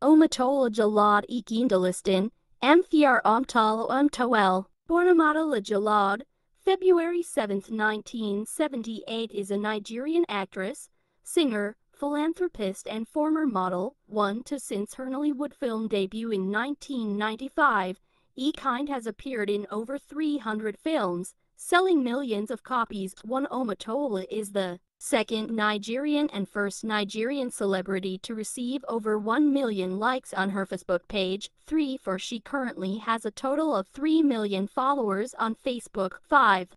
Omotola Jalade Ikindalistan, Amthiar Omtalo Umtoel, Bornamatola Jalade, February 7, 1978 is a Nigerian actress, singer, philanthropist and former model, one to since her Nollywood film debut in 1995. Ekeinde has appeared in over 300 films, selling millions of copies. One Omotola is the second Nigerian and first Nigerian celebrity to receive over 1 million likes on her Facebook page. 3 for she currently has a total of 3 million followers on Facebook. 5